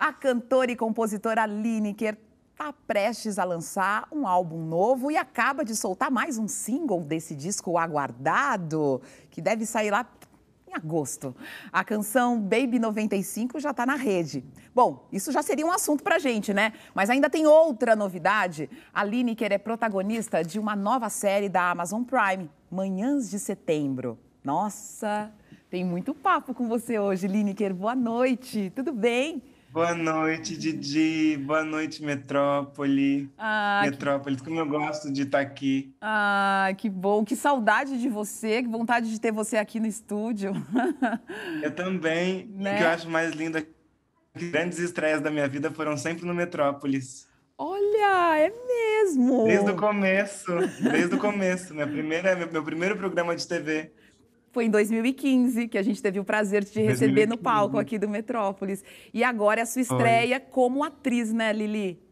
A cantora e compositora Lineker está prestes a lançar um álbum novo e acaba de soltar mais um single desse disco aguardado, que deve sair lá em agosto. A canção Baby 95 já está na rede. Bom, isso já seria um assunto para gente, né? Mas ainda tem outra novidade. A Lineker é protagonista de uma nova série da Amazon Prime, Manhãs de Setembro. Nossa, tem muito papo com você hoje, Lineker. Boa noite, tudo bem? Boa noite, Didi. Boa noite, Metrópole. Ah, Metrópole, que... como eu gosto de estar tá aqui. Ah, que bom. Que saudade de você, que vontade de ter você aqui no estúdio. Eu também. Né? O que eu acho mais lindo é que grandes estreias da minha vida foram sempre no Metrópolis. Olha, é mesmo. Desde o começo, desde o começo. Minha primeira, meu primeiro programa de TV. Foi em 2015 que a gente teve o prazer de te receber 2015. no palco aqui do Metrópolis. E agora é a sua estreia Foi. como atriz, né, Lili?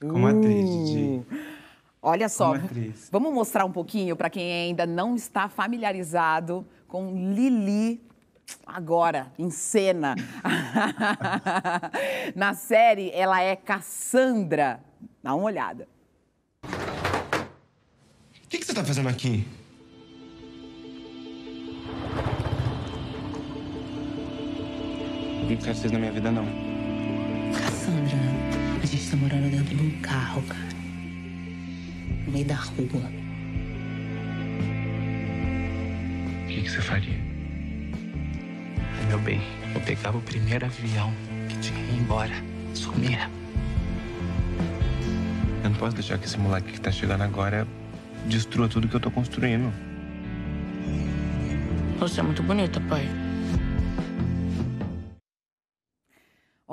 Como uh. atriz, Didi. Olha só, vamos mostrar um pouquinho para quem ainda não está familiarizado com Lili agora, em cena. Na série, ela é Cassandra. Dá uma olhada. O que, que você está fazendo aqui? Não quero vocês na minha vida, não. Cassandra, a gente tá morando dentro de um carro, cara. No meio da rua. O que, que você faria? Meu bem, eu pegava o primeiro avião que tinha que ir embora. Sumia. Eu não posso deixar que esse moleque que tá chegando agora destrua tudo que eu tô construindo. Você é muito bonita, pai.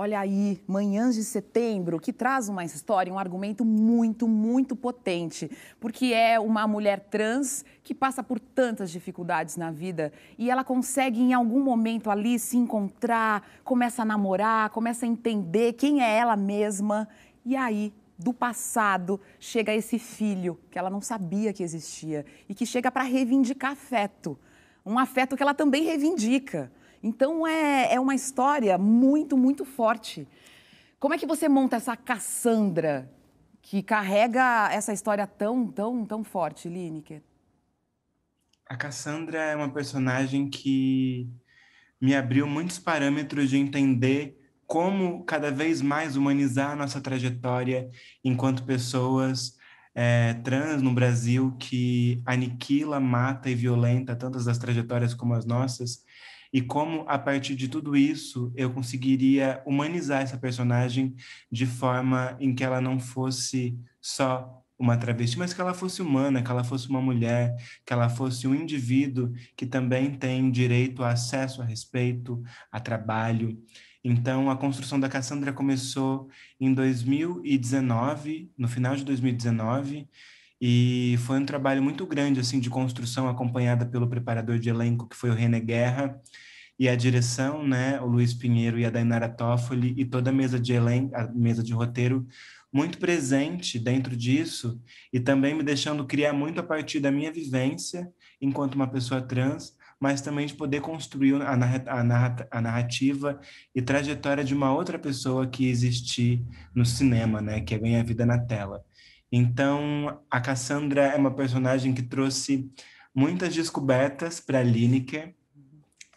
Olha aí, Manhãs de Setembro, que traz uma história, um argumento muito, muito potente, porque é uma mulher trans que passa por tantas dificuldades na vida e ela consegue em algum momento ali se encontrar, começa a namorar, começa a entender quem é ela mesma e aí do passado chega esse filho que ela não sabia que existia e que chega para reivindicar afeto, um afeto que ela também reivindica. Então é, é uma história muito, muito forte. Como é que você monta essa Cassandra que carrega essa história tão, tão, tão forte, Lineker? A Cassandra é uma personagem que me abriu muitos parâmetros de entender como cada vez mais humanizar a nossa trajetória enquanto pessoas é, trans no Brasil que aniquila, mata e violenta tantas das trajetórias como as nossas e como a partir de tudo isso eu conseguiria humanizar essa personagem de forma em que ela não fosse só uma travesti, mas que ela fosse humana, que ela fosse uma mulher, que ela fosse um indivíduo que também tem direito a acesso a respeito, a trabalho. Então, a construção da Cassandra começou em 2019, no final de 2019, e foi um trabalho muito grande assim de construção acompanhada pelo preparador de elenco que foi o René Guerra e a direção, né, o Luiz Pinheiro e a Dainara Toffoli e toda a mesa de elenco, a mesa de roteiro muito presente dentro disso e também me deixando criar muito a partir da minha vivência enquanto uma pessoa trans, mas também de poder construir a, narra a narrativa e trajetória de uma outra pessoa que existir no cinema, né, que é ganhar vida na tela. Então, a Cassandra é uma personagem que trouxe muitas descobertas para Lineker.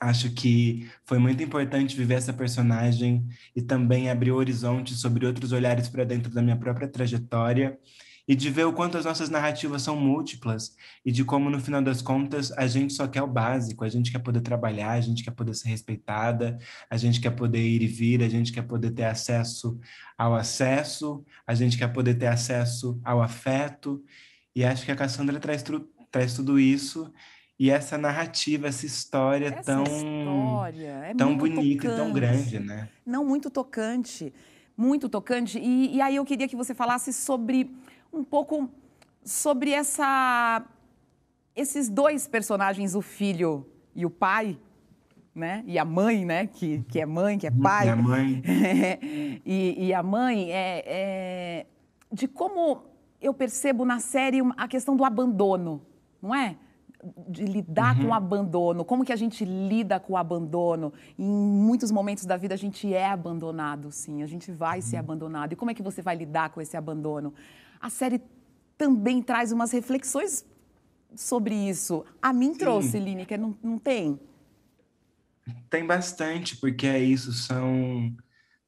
Acho que foi muito importante viver essa personagem e também abrir horizontes sobre outros olhares para dentro da minha própria trajetória e de ver o quanto as nossas narrativas são múltiplas e de como, no final das contas, a gente só quer o básico, a gente quer poder trabalhar, a gente quer poder ser respeitada, a gente quer poder ir e vir, a gente quer poder ter acesso ao acesso, a gente quer poder ter acesso ao afeto. E acho que a Cassandra traz, traz tudo isso e essa narrativa, essa história essa tão, história é tão bonita tocante. e tão grande, né? Não, muito tocante, muito tocante. E, e aí eu queria que você falasse sobre um pouco sobre essa, esses dois personagens, o filho e o pai, né? E a mãe, né? Que, que é mãe, que é pai. E a mãe. e, e, a mãe é, é, de como eu percebo na série a questão do abandono, não é? de lidar Uhum. com o abandono, como que a gente lida com o abandono. Em muitos momentos da vida a gente é abandonado, sim, a gente vai ser abandonado. E como é que você vai lidar com esse abandono? A série também traz umas reflexões sobre isso. A mim trouxe, Lineker, não, não tem? Tem bastante, porque é isso, são,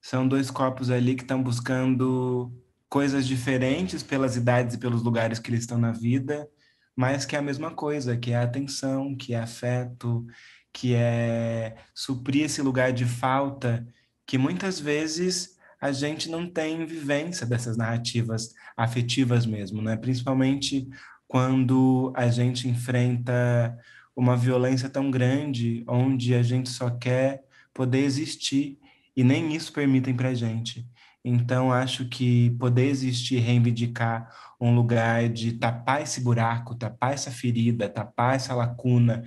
são dois corpos ali que estão buscando coisas diferentes pelas idades e pelos lugares que eles estão na vida, mas que é a mesma coisa, que é atenção, que é afeto, que é suprir esse lugar de falta que muitas vezes a gente não tem vivência dessas narrativas afetivas mesmo, né? Principalmente quando a gente enfrenta uma violência tão grande, onde a gente só quer poder existir e nem isso permitem para a gente. Então, acho que poder existir, reivindicar um lugar de tapar esse buraco, tapar essa ferida, tapar essa lacuna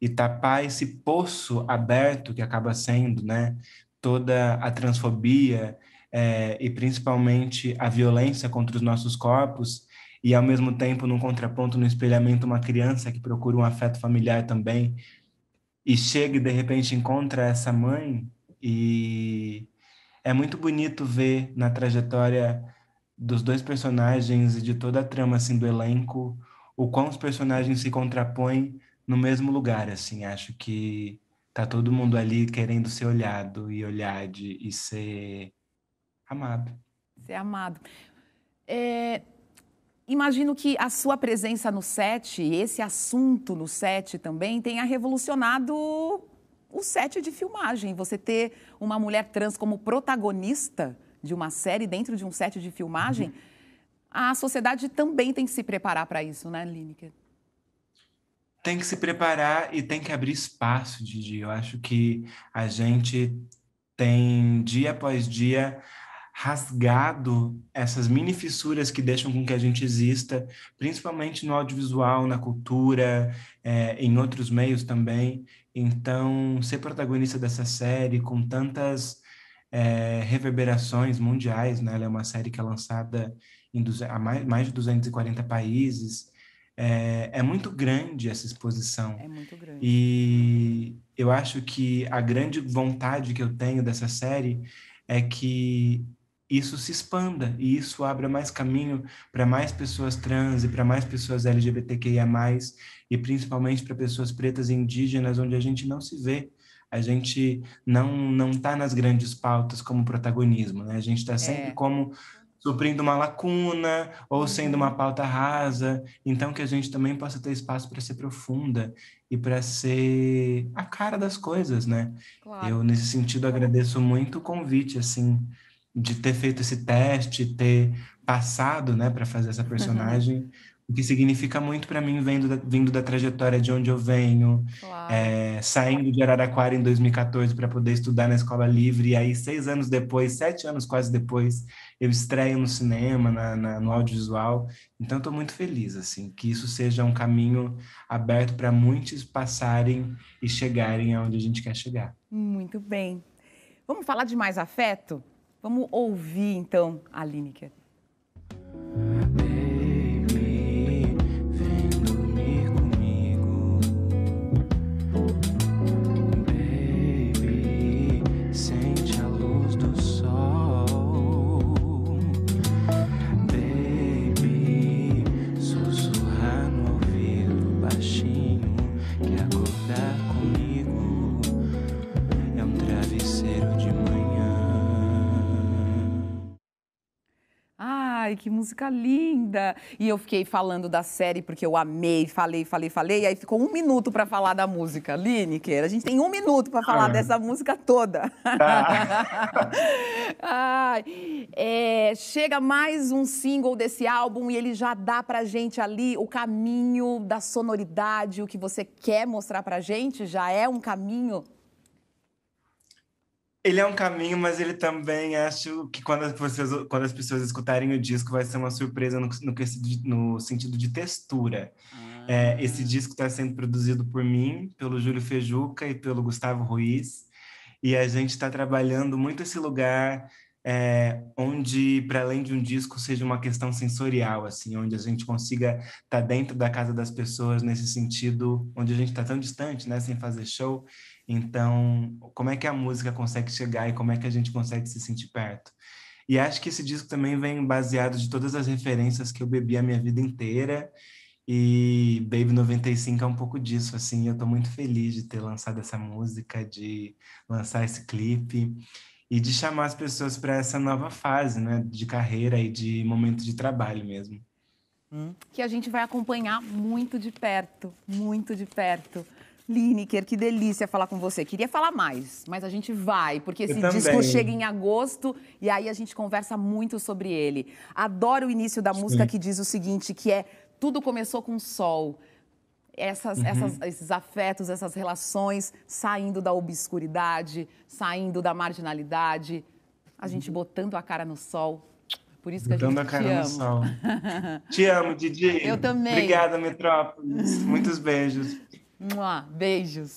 e tapar esse poço aberto que acaba sendo, né? Toda a transfobia é, e principalmente a violência contra os nossos corpos e ao mesmo tempo num contraponto no espelhamento uma criança que procura um afeto familiar também e chega e de repente encontra essa mãe e é muito bonito ver na trajetória dos dois personagens e de toda a trama assim do elenco o quão os personagens se contrapõem no mesmo lugar assim. Acho que tá todo mundo ali querendo ser olhado e olhar e ser amado ser amado é, imagino que a sua presença no set, esse assunto no set também, tenha revolucionado o set de filmagem. Você ter uma mulher trans como protagonista de uma série dentro de um set de filmagem, uhum. a sociedade também tem que se preparar para isso, né, Lineker? Tem que se preparar e tem que abrir espaço, Didi. Eu acho que a gente tem, dia após dia, rasgado essas mini fissuras que deixam com que a gente exista, principalmente no audiovisual, na cultura, é, em outros meios também. Então, ser protagonista dessa série com tantas é, reverberações mundiais, né? Ela é uma série que é lançada em a mais, mais de 240 países. É, é, muito grande essa exposição. É muito grande. E eu acho que a grande vontade que eu tenho dessa série é que isso se expanda e isso abra mais caminho para mais pessoas trans e para mais pessoas LGBTQIA+, e principalmente para pessoas pretas e indígenas, onde a gente não se vê. A gente não não está nas grandes pautas como protagonismo, né? A gente está sempre é. como suprindo uma lacuna ou sendo uma pauta rasa, então que a gente também possa ter espaço para ser profunda e para ser a cara das coisas, né? Claro. Eu nesse sentido agradeço muito o convite, assim, de ter feito esse teste, ter passado, né, para fazer essa personagem, uhum. o que significa muito para mim vindo da, vindo da trajetória de onde eu venho, é, saindo de Araraquara em 2014 para poder estudar na escola livre, e aí seis anos depois, sete anos quase depois, eu estreio no cinema, na, na no audiovisual, então estou muito feliz, assim, que isso seja um caminho aberto para muitos passarem e chegarem aonde a gente quer chegar. Muito bem. Vamos falar de mais afeto? Vamos ouvir então a Lineker. Ai, que música linda! E eu fiquei falando da série porque eu amei, falei, falei, falei, e aí ficou um minuto para falar da música. Lineker, a gente tem um minuto para falar ah. dessa música toda. Tá. Ai, é, chega mais um single desse álbum e ele já dá pra gente ali o caminho da sonoridade, o que você quer mostrar pra gente, já é um caminho ele é um caminho, mas ele também acho que quando as, pessoas, quando as pessoas escutarem o disco vai ser uma surpresa no, no, no sentido de textura. Ah. É, esse disco está sendo produzido por mim, pelo Júlio Fejuca e pelo Gustavo Ruiz, e a gente está trabalhando muito esse lugar é, onde, para além de um disco, seja uma questão sensorial, assim, onde a gente consiga estar tá dentro da casa das pessoas nesse sentido, onde a gente está tão distante, né, sem fazer show. Então, como é que a música consegue chegar e como é que a gente consegue se sentir perto? E acho que esse disco também vem baseado de todas as referências que eu bebi a minha vida inteira. E Baby 95 é um pouco disso, assim. Eu estou muito feliz de ter lançado essa música, de lançar esse clipe e de chamar as pessoas para essa nova fase, né, de carreira e de momento de trabalho mesmo. Hum. Que a gente vai acompanhar muito de perto, muito de perto. Lineker, que delícia falar com você. Queria falar mais, mas a gente vai, porque esse disco chega em agosto e aí a gente conversa muito sobre ele. Adoro o início da Sim. música que diz o seguinte, que é tudo começou com o sol essas, uhum. essas, esses afetos, essas relações saindo da obscuridade, saindo da marginalidade, a gente uhum. botando a cara no sol. Por isso que botando a gente a cara te no sol. te amo, Didi. Eu também. Obrigada, Metrópolis. Muitos beijos. Beijos.